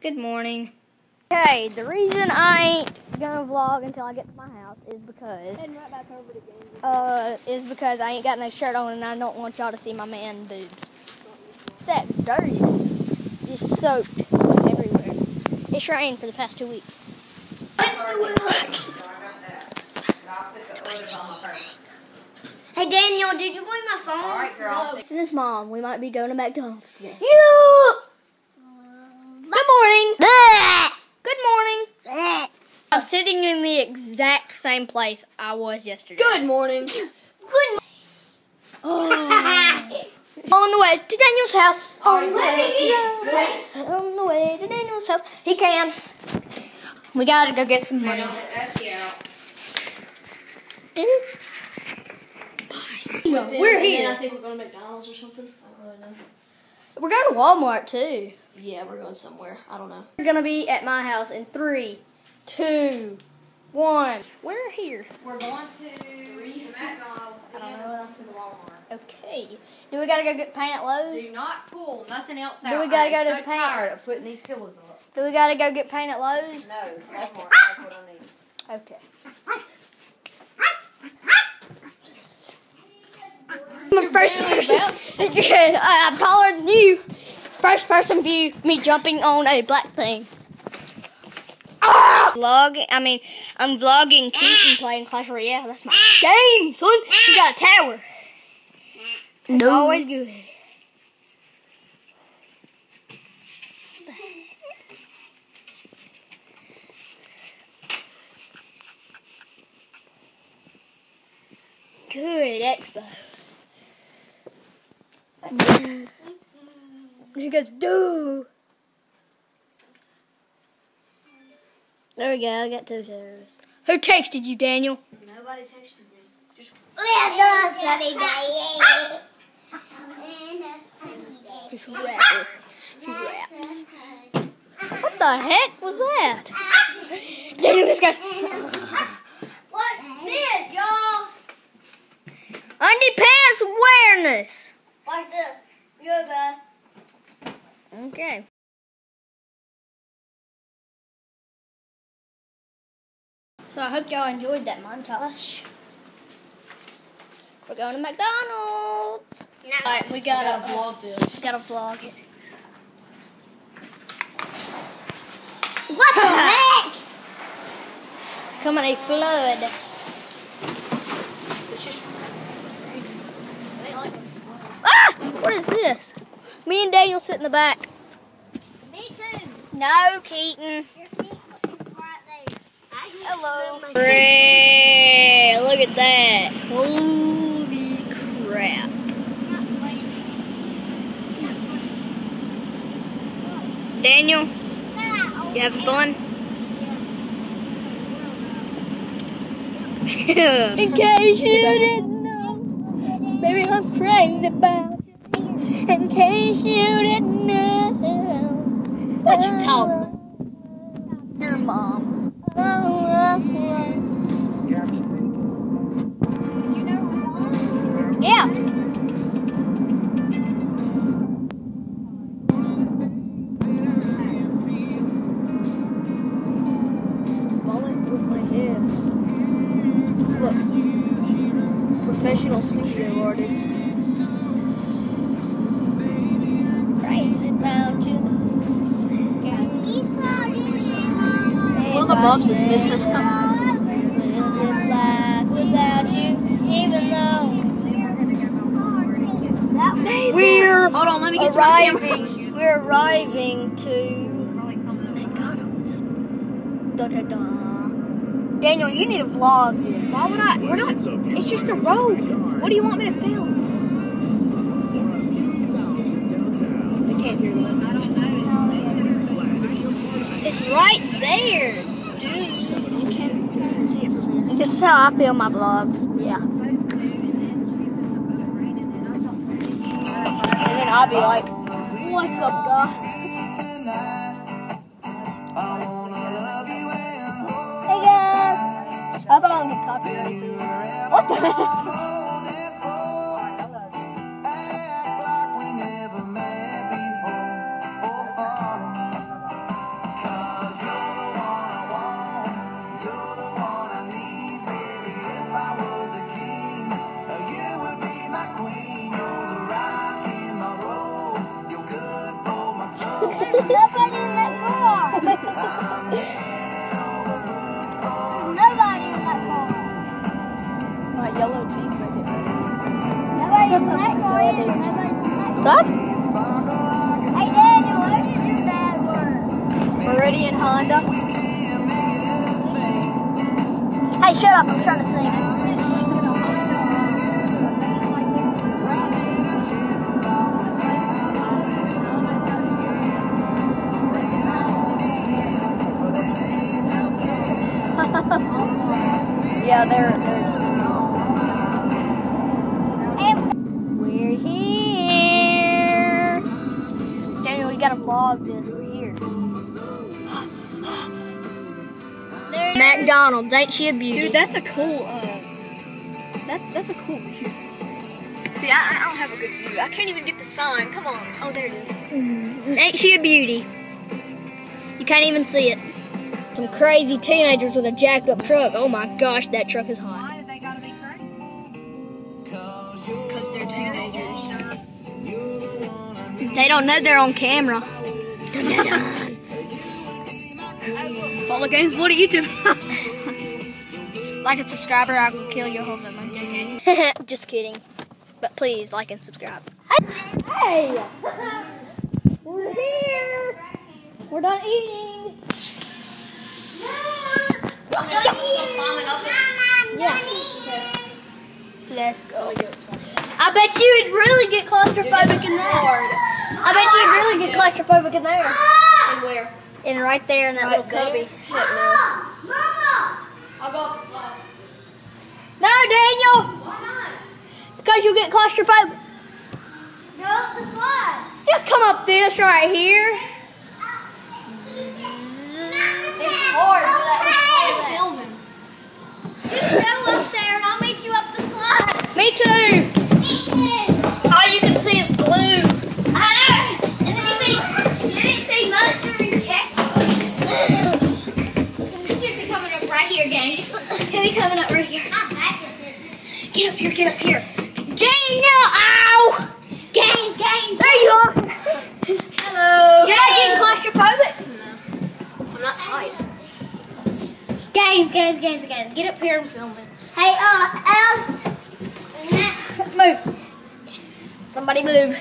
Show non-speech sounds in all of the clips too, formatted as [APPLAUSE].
Good morning. Okay, the reason I ain't gonna vlog until I get to my house is because right back over to uh is because I ain't got no shirt on and I don't want y'all to see my man boobs. It's that dirty. Just soaked everywhere. It's rained for the past two weeks. Hey Daniel, did you bring my phone? Alright, girl. This is his mom. We might be going to McDonald's today. You. Good morning. Good morning. I'm sitting in the exact same place I was yesterday. Good morning. Good. [COUGHS] Oh. [LAUGHS] On the way to Daniel's house. On the way to Daniel's house. On the way to Daniel's house. He can. We gotta go get some money. Cute. We're And here. I think we're going to McDonald's or something. I don't really know. We're going to Walmart too. Yeah, we're going somewhere. I don't know. We're gonna be at my house in three, two, one. We're here. We're going to McDonald's and I don't we're know. going to the Walmart. Okay. Do we gotta go get paint at Lowe's? Do not pull nothing else out. Do we gotta I'm go to so the paint? tired of putting these pillows up. Do we gotta go get paint at Lowe's? No, Walmart. [LAUGHS] That's what I need. Okay. I'm a first person. [LAUGHS] Yeah, I- I'm taller than you. First person view, me jumping on a black thing. Ah! Vlogging, I mean, I'm vlogging Keaton playing Clash Royale. That's my game, son. You got a tower. It's always good. Good expo. He goes, do. There we go. I got two shares. Who texted you, Daniel? Nobody texted me. Just Little sunny day. This rapper. He raps. What the heck was that? Daniel, this guy's What's this, y'all? underpants awareness. Watch this. You guys. Okay. So I hope y'all enjoyed that montage. We're going to McDonald's. Alright, we gotta vlog this. gotta vlog it. What the [LAUGHS] heck? It's coming a flood. It's just. It ain't like Ah! What is this? Me and Daniel sit in the back. Me too. No, Keaton. Your feet right there. Hello. Hooray, Look at that. Holy crap. Daniel, you having fun? [LAUGHS] In case you didn't know, baby, I'm crazy about. In case you didn't know. What you talking? Your mom. Did you know it was on? Yeah. Professional studio artist. The muffs is missing. Live this life without you, even though we're Hold on, let me get to arriving. [LAUGHS] We're arriving to McDonald's. Da, da, da. Daniel, you need a vlog. Why would I? We're not. It's just a road. What do you want me to film? They can't hear that. It's right there, dude. You can't see it is how I film my vlogs. Yeah. And then I'll be like, "What's up, guy?" Hey guys. I thought I was copyrighted. What the [LAUGHS] Stop. Hey Daniel, where did your dad work? Meridian Honda. Hey, shut up. I'm trying to sing. McDonald's, ain't she a beauty? Dude, that's a cool. Uh, that's that's a cool view. See, I, I don't have a good view. I can't even get the sign. Come on. Oh, there it is. Ain't she a beauty? You can't even see it. Some crazy teenagers with a jacked up truck. Oh my gosh, that truck is hot. Why do they gotta be crazy? Because they're teenagers. They don't know they're on camera. [LAUGHS] Follow Games Bloody YouTube. [LAUGHS] like and subscribe or I will kill your whole family. [LAUGHS] Just kidding. But please like and subscribe. Hey! We're here! We're done eating! Yes. Let's go. I bet you would really get claustrophobic in there. I bet you would really get claustrophobic in there. And right there in that little cubby. I'll go up the slide. No, Daniel! Why not? Because you'll get claustrophobic. Go up the slide. Just come up this right here. It's hard for that Filming. Just go up there and I'll meet you up the slide. Me too. All you can see is blue. I know. And then you see, you didn't see mustard and ketchup. Should be coming up right here, gang. He'll be coming up right here. My back is hurting. Get up here, get. Daniel! Ow! Gaines, Gaines. There you are. Hello. You're not getting claustrophobic? I'm not tight. Gaines, Gaines, Gaines, Gaines. Get up here and film it. Hey, uh, Els. Move. Somebody move.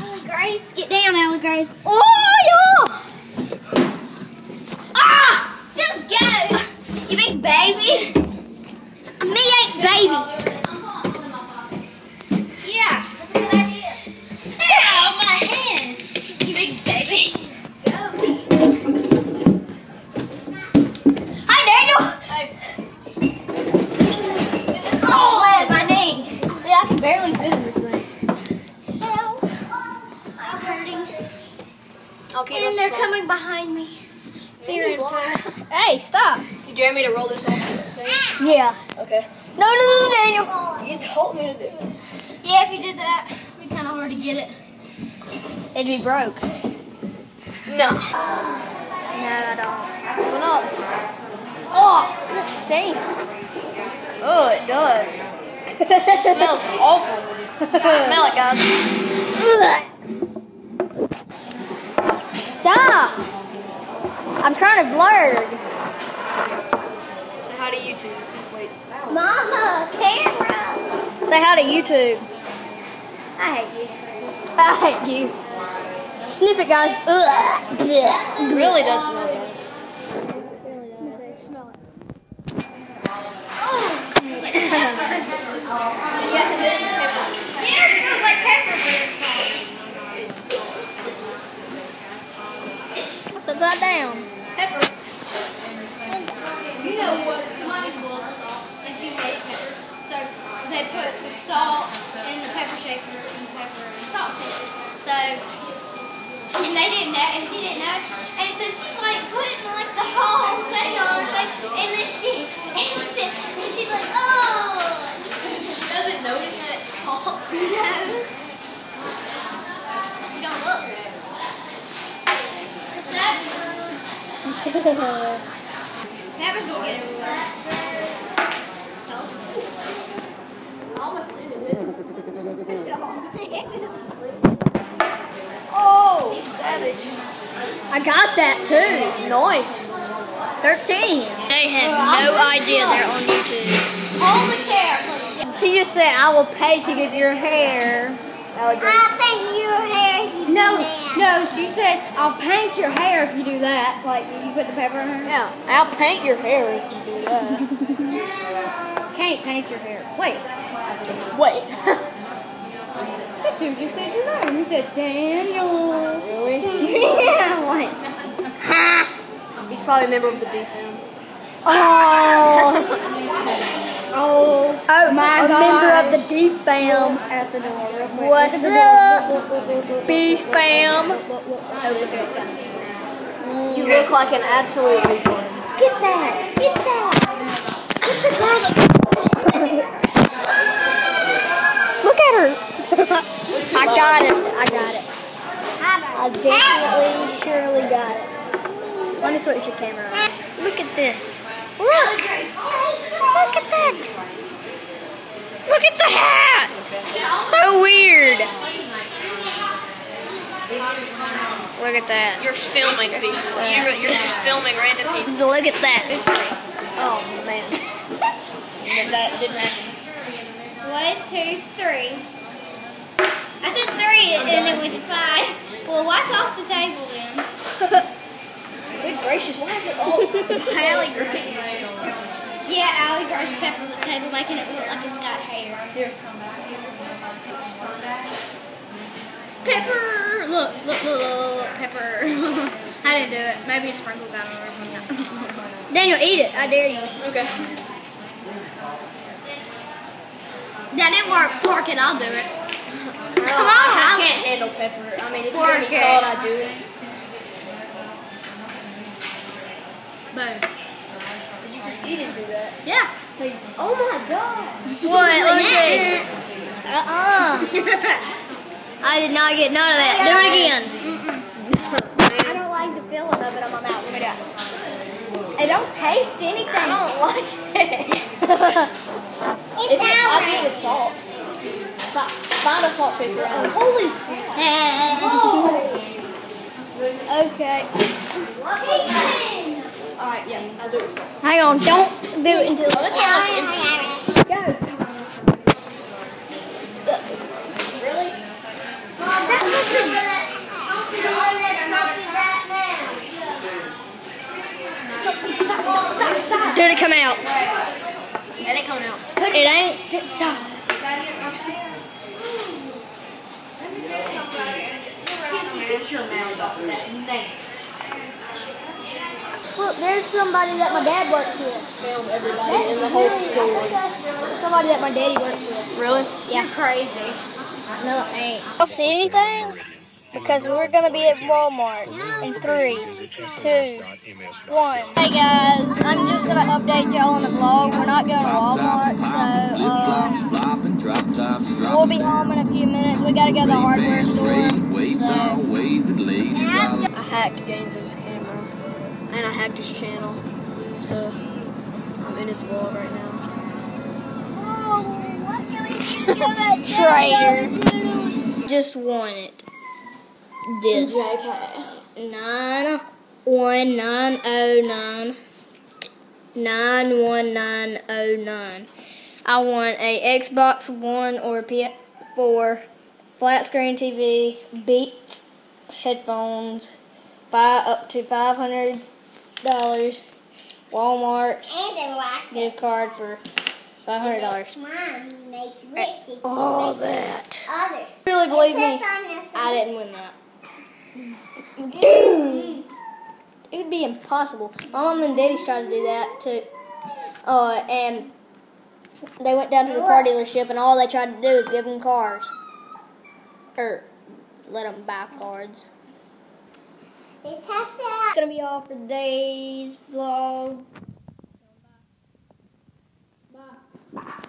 Allie Grace, get down, Allie Grace. Oh, yeah! Ah! Just go. You big baby. Baby. Yeah, that's a good idea. Ow, my hand. You big baby. Hi, Daniel. Oh, my knee. See, I can barely fit in this thing. Ow. I'm hurting. Okay, And they're coming behind me. Hey, stop. You dare me to roll this off? Yeah. Okay. No, no, no, Daniel. You told me to do. it. Yeah, if you did that, it'd be kind of hard to get it. It'd be broke. No. No, I don't. Up. Oh, that stinks. Oh, it does. [LAUGHS] It smells awful. Smell it, guys. Stop. I'm trying to vlog. Say hi to YouTube. Wait. Mama, camera. Say hi to YouTube. I hate you. I hate you. Sniff it, guys. Ugh. It really does smell good. [LAUGHS] Yeah, it smells like pepper, but it's Sit that down. You know what somebody boiled salt and she hated pepper. So they put the salt in the pepper shaker and the pepper and salt shaker. So and they didn't know and she didn't know. And so she's like putting like the whole thing on thing and then she [LAUGHS] and, and she's like, oh She Doesn't notice that it's salt. [LAUGHS] no. She don't look [LAUGHS] gonna get it. Oh, he's savage. I got that too. Nice. 13. They have no idea they're on YouTube. Hold the chair, please. She just said, I will pay to get your hair. Oh, Alex. I'll paint your hair if you No, no, she said, I'll paint your hair if you do that. Like, you put the pepper in her. Yeah, I'll paint your hair if you do that. [LAUGHS] Can't paint your hair. Wait. Wait. [LAUGHS] That dude just said your name. He said, Daniel. really? [LAUGHS] yeah, like. He's probably a member of the D fam. Oh. [LAUGHS] Oh. Oh, My a member of the gosh. D fam. At the door, real quick. What's Look at the door. up, B fam? Oh, oh look. You look like an absolute retard. Get that. Get that. Look at her. I got it. I got it. I definitely, surely got it. Let me switch your camera on. Look at this. Look. Look at that. Look at the hat. So weird. Look at that. You're filming people. You're, you're just filming random people. Look at that. Oh, man. that didn't happen. One, two, three. I said three and then it went to five. Well, wipe off the table then. Good gracious, why is it all [LAUGHS] Hallie Grace? Yeah, Allie Grace peppered the table, making it look like it's got hair. Here. Come back. Pepper! Look, look, look, look, look, pepper. [LAUGHS] I didn't do it. Maybe a sprinkle got on it. [LAUGHS] Daniel, eat it. I dare you. Okay. That didn't work. Fork it, I'll do it. Come on, I, I'll- can't handle pepper. I mean, if you Fork give it. salt, I do it. Boom. You didn't do that. Yeah. Oh my god. What? Let me see. Uh-uh. [LAUGHS] I did not get none of that. Oh, do it again. I don't like the feeling of it on my mouth. Let me do it. It don't taste anything. I don't like it. [LAUGHS] It's it, I'll sour. do it with salt. Find a salt shaker. Oh, holy [LAUGHS] okay. Alright, yeah, I'll do it. Hang on. Don't do it until. Oh, this one empty. Go. Really? That looks good. Stop, stop, stop, stop. Did it come out? That ain't coming out. It ain't. Stop. Your mouth off of that thing. Look, there's somebody that my dad works with. Film everybody in the whole store. Somebody that my daddy works with. Really? Yeah. crazy. No, it ain't. I'll see anything because we're gonna be at Walmart in three, two, one. Hey guys, I'm just gonna update y'all on the vlog. We're not going to Walmart, so uh, we'll be home in a few minutes. We gotta go to the hardware store. So. I hacked Gaines's camera. And I hacked his channel. So, I'm in his vlog right now. Traitor. Just it. This. JK. nine one nine oh nine nine one nine oh nine. I want a Xbox One or PS4, flat screen TV, Beats headphones, five up to five hundred dollars, Walmart And a wax. gift card for five hundred dollars. Risky. All that. Others. Really believe me, It says on this I didn't win that. Dude, it would be impossible. My mom and daddy's tried to do that too. Uh, and they went down to the car dealership, and all they tried to do was give them cars, or let them buy cards. This has to. It's gonna be all for today's vlog. Bye. Bye.